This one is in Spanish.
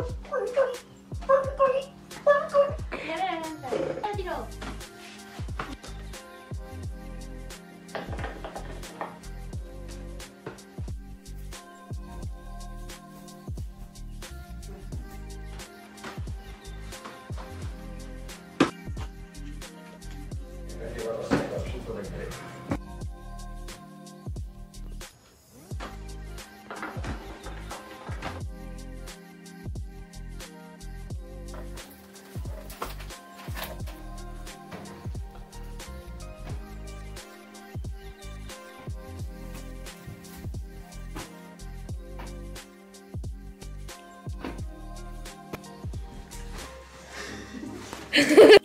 ¡Ay, qué ハハハ!